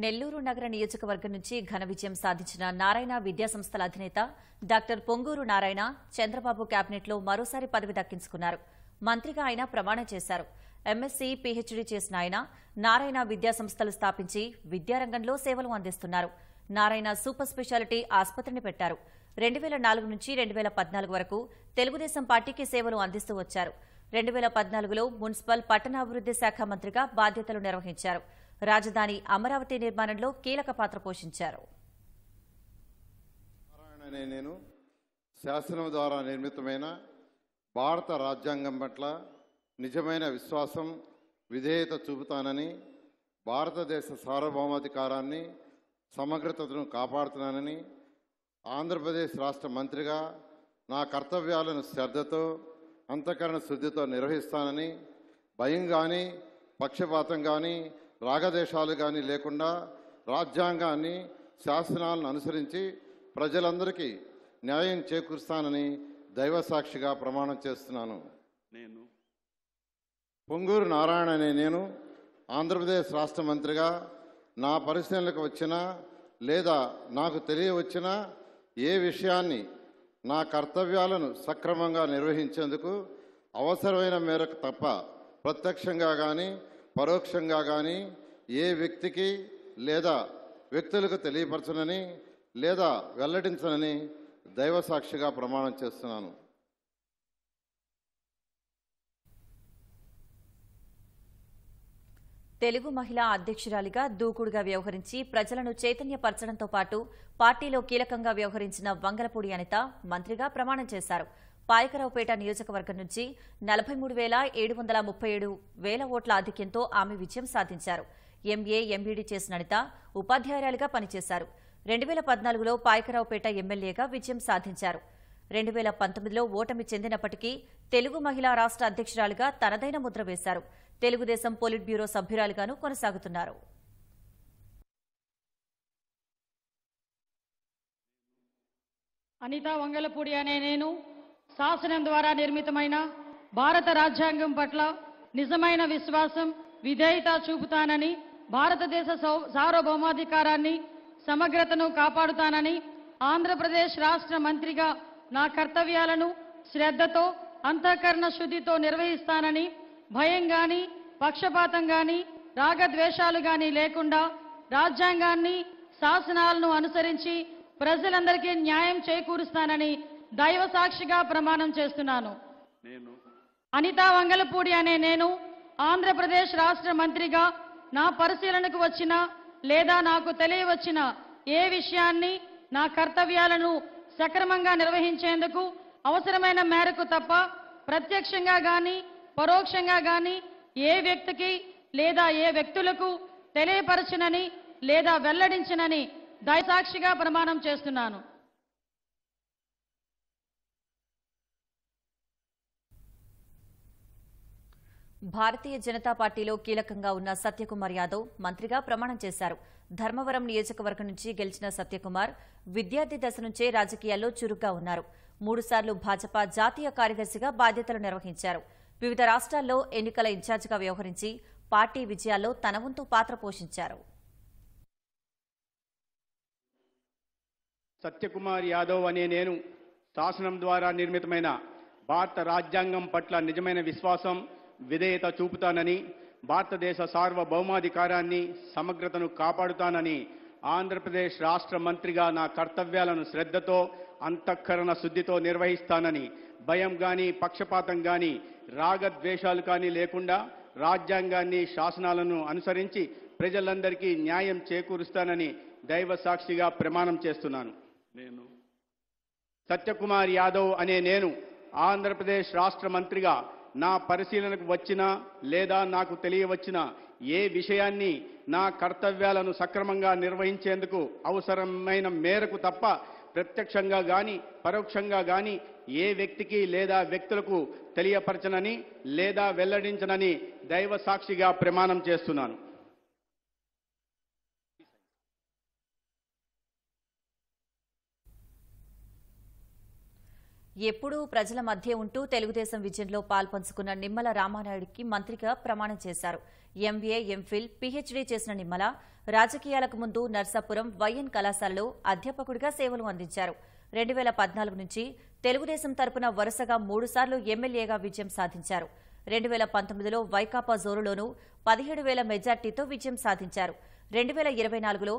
నెల్లూరు నగర నియోజకవర్గం నుంచి ఘన విజయం సాధించిన నారాయణ విద్యాసంస్థల అధినేత డాక్టర్ పొంగూరు నారాయణ చంద్రబాబు కేబినెట్లో మరోసారి పదవి దక్కించుకున్నారు. మంత్రిగా ఆయన ప్రమాణం చేశారు. ఎంఎస్సీ పీహెచ్డీ చేసిన ఆయన నారాయణ విద్యాసంస్థలు స్థాపించి విద్యారంగంలో సేవలు అందిస్తున్నారు. నారాయణ సూపర్ స్పెషాలిటీ ఆసుపత్రిని పెట్టారు. రెండు వేల నాలుగు నుంచి రెండు వేల పద్నాలుగు వరకు తెలుగుదేశం పార్టీకి సేవలు అందిస్తూ వచ్చారు. రెండు వేల పద్నాలుగులో మున్సిపల్ పట్టణాభివృద్ది శాఖ మంత్రిగా బాధ్యతలు నిర్వహించారు. రాజధాని అమరావతి నిర్మాణంలో కీలక పాత్ర పోషించారు. అనే నేను శాసనం ద్వారా నిర్మితమైన భారత రాజ్యాంగం పట్ల నిజమైన విశ్వాసం విధేయత చూపుతానని భారతదేశ సార్వభౌమాధికారాన్ని సమగ్రతను కాపాడుతున్నానని ఆంధ్రప్రదేశ్ రాష్ట్ర మంత్రిగా నా కర్తవ్యాలను శ్రద్ధతో అంతఃకరణ శుద్ధితో నిర్వహిస్తానని భయం కానీ పక్షపాతం కానీ రాగదేశాలు కానీ లేకుండా రాజ్యాంగాన్ని శాసనాలను అనుసరించి ప్రజలందరికీ న్యాయం చేకూరుస్తానని దైవసాక్షిగా ప్రమాణం చేస్తున్నాను. నేను పొంగూరు నారాయణ అనే నేను ఆంధ్రప్రదేశ్ రాష్ట్ర మంత్రిగా నా పరిశీలనకు వచ్చినా లేదా నాకు తెలియవచ్చినా ఏ విషయాన్ని నా కర్తవ్యాలను సక్రమంగా నిర్వహించేందుకు అవసరమైన మేరకు తప్ప ప్రత్యక్షంగా కానీ పరోక్షంగా కానీ ఏ వ్యక్తికి లేదా వ్యక్తులకు తెలియపరచనని లేదా వెల్లడించనని దైవసాక్షిగా ప్రమాణం చేస్తున్నాను. తెలుగు మహిళా అధ్యక్షురాలిగా దూకుడుగా వ్యవహరించి ప్రజలను చైతన్యపరచడంతో పాటు పార్టీలో కీలకంగా వ్యవహరించిన వంగలపూడి అనిత మంత్రిగా ప్రమాణం చేశారు. పాయకరావుపేట నియోజకవర్గం నుంచి నలభై మూడు వేల ఏడు వందల ముప్పై ఏడు వేల ఓట్ల ఆధిక్యంతో ఆమె విజయం సాధించారు. ఎంఏ ఎంబీడీ చేసిన అనిత ఉపాధ్యాయురాలిగా పనిచేశారు. రెండు వేల పద్నాలుగులో పాయకరావుపేట ఎమ్మెల్యేగా విజయం సాధించారు. రెండు వేల పంతొమ్మిదిలో ఓటమి చెందినప్పటికీ తెలుగు మహిళా రాష్ట్ర అధ్యక్షురాలుగా తనదైన ముద్ర వేశారు. తెలుగుదేశం పోలిట్ బ్యూరో సభ్యురాలుగాను కొనసాగుతున్నారు. అనిత వంగలపూడి అనే నేను శాసనం ద్వారా నిర్మితమైన భారత రాజ్యాంగం పట్ల నిజమైన విశ్వాసం విధేయత చూపుతానని భారతదేశ సౌ- సార్వభౌమాధికారాన్ని సమగ్రతను కాపాడుతానని ఆంధ్రప్రదేశ్ రాష్ట్ర మంత్రిగా నా కర్తవ్యాలను శ్రద్ధతో అంతఃకరణ శుద్ధితో నిర్వహిస్తానని భయం గాని పక్షపాతం గాని రాగద్వేషాలు గాని లేకుండా రాజ్యాంగాన్ని శాసనాలను అనుసరించి ప్రజలందరికీ న్యాయం చేకూరుస్తానని దైవ సాక్షిగా ప్రమాణం చేస్తున్నాను. నేను అనితా వంగలపూడి అనే నేను ఆంధ్రప్రదేశ్ రాష్ట్ర మంత్రిగా నా పరిశీలనకు వచ్చిన లేదా నాకు తెలియవచ్చిన ఏ విషయాన్ని నా కర్తవ్యాలను సక్రమంగా నిర్వహించేందుకు అవసరమైన మేరకు తప్ప ప్రత్యక్షంగా గాని పరోక్షంగా గాని ఏ వ్యక్తికి లేదా ఏ వ్యక్తులకు తెలియపరచినని లేదా వెల్లడించినని దయసాక్షిగా ప్రమాణం చేస్తున్నాను. భారతీయ జనతా పార్టీలో కీలకంగా ఉన్న సత్యకుమార్ యాదవ్ మంత్రిగా ప్రమాణం చేశారు. ధర్మవరం నియోజకవర్గం నుంచి గెలిచిన సత్యకుమార్ విద్యార్థి దశ నుంచే రాజకీయాల్లో చురుగ్గా ఉన్నారు. మూడుసార్లు భాజపా జాతీయ కార్యదర్శిగా బాధ్యతలు నిర్వహించారు. వివిధ రాష్ట్రాల్లో ఎన్నికల ఇన్ఛార్జిగా వ్యవహరించి పార్టీ విజయాల్లో తన వంతు పాత్ర పోషించారు. సత్యకుమార్ యాదవ్ అనే నేను శాసనం ద్వారా నిర్మితమైన భారత రాజ్యాంగం పట్ల నిజమైన విశ్వాసం విధేయత చూపుతానని భారతదేశ సార్వభౌమాధికారాన్ని సమగ్రతను కాపాడుతానని ఆంధ్రప్రదేశ్ రాష్ట్ర మంత్రిగా నా కర్తవ్యాలను శ్రద్ధతో అంతఃకరణ శుద్ధితో నిర్వహిస్తానని భయం గాని పక్షపాతం గాని రాగద్వేషాలు కానీ లేకుండా రాజ్యాంగాన్ని శాసనాలను అనుసరించి ప్రజలందరికీ న్యాయం చేకూరుస్తానని దైవ సాక్షిగా ప్రమాణం చేస్తున్నాను. నేను సత్యకుమార్ యాదవ్ అనే నేను ఆంధ్రప్రదేశ్ రాష్ట్ర మంత్రిగా నా పరిశీలనకు వచ్చిన లేదా నాకు తెలియవచ్చిన ఏ విషయాన్ని నా కర్తవ్యాలను సక్రమంగా నిర్వహించేందుకు అవసరమైన మేరకు తప్ప ప్రత్యక్షంగా గాని పరోక్షంగా గాని ఏ వ్యక్తికి లేదా వ్యక్తులకు తెలియపరచనని లేదా వెల్లడించనని దైవ సాక్షిగా ప్రమాణం చేస్తున్నాను. ఎప్పుడూ ప్రజల మధ్య ఉంటూ తెలుగుదేశం విజయంలో పాల్పంచుకున్న నిమ్మల రామానాయుడికి మంత్రిగా ప్రమాణం చేశారు. ఎంబీఏ ఎంఫిల్ పీహెచ్డీ చేసిన నిమ్మల రాజకీయాలకు ముందు నర్సాపురం వైఎన్ కళాశాలలో అధ్యాపకుడిగా సేవలు అందించారు. రెండు వేల పద్నాలుగు నుంచి తెలుగుదేశం తరపున వరుసగా మూడుసార్లు ఎమ్మెల్యేగా విజయం సాధించారు. రెండు వేల పంతొమ్మిదిలో వైకాపా జోరులోనూ పదిహేడు వేల మెజార్టీతో విజయం సాధించారు. రెండు వేల ఇరవై నాలుగులో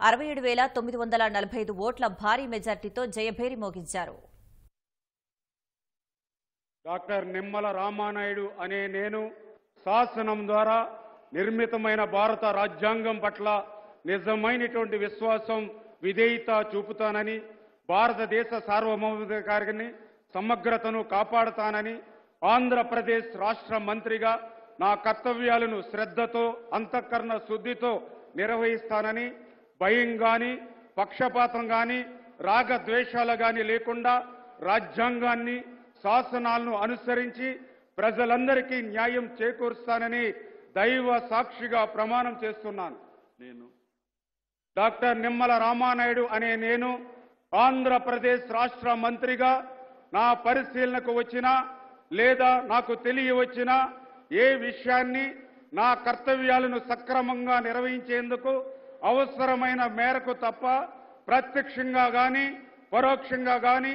అరవై ఏడు వేల తొమ్మిది వందల నలభై ఐదు ఓట్ల భారీ మెజార్టీతో జయభేరి మోగించారు. డాక్టర్ నిమ్మల రామానాయుడు అనే నేను శాసనం ద్వారా నిర్మితమైన భారత రాజ్యాంగం పట్ల నిజమైనటువంటి విశ్వాసం విధేయత చూపుతానని భారతదేశ సార్వభౌమాధికారిని సమగ్రతను కాపాడతానని ఆంధ్రప్రదేశ్ రాష్ట్ర మంత్రిగా నా కర్తవ్యాలను శ్రద్ధతో అంతఃకరణ శుద్ధితో నిర్వహిస్తానని భయం గాని పక్షపాతం గాని రాగద్వేషాలు గాని లేకుండా రాజ్యాంగాన్ని శాసనాలను అనుసరించి ప్రజలందరికీ న్యాయం చేకూరుస్తానని దైవ సాక్షిగా ప్రమాణం చేస్తున్నాను. నేను డాక్టర్ నిమ్మల రామానాయుడు అనే నేను ఆంధ్రప్రదేశ్ రాష్ట్ర మంత్రిగా నా పరిశీలనకు వచ్చినా లేదా నాకు తెలియవచ్చినా ఏ విషయాన్ని నా కర్తవ్యాలను సక్రమంగా నిర్వహించేందుకు అవసరమైన మేరకు తప్ప ప్రత్యక్షంగా గాని పరోక్షంగా గాని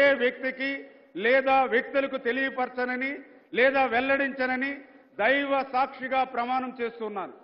ఏ వ్యక్తికి లేదా వ్యక్తులకు తెలియపరచనని లేదా వెల్లడించనని దైవ సాక్షిగా ప్రమాణం చేస్తున్నాను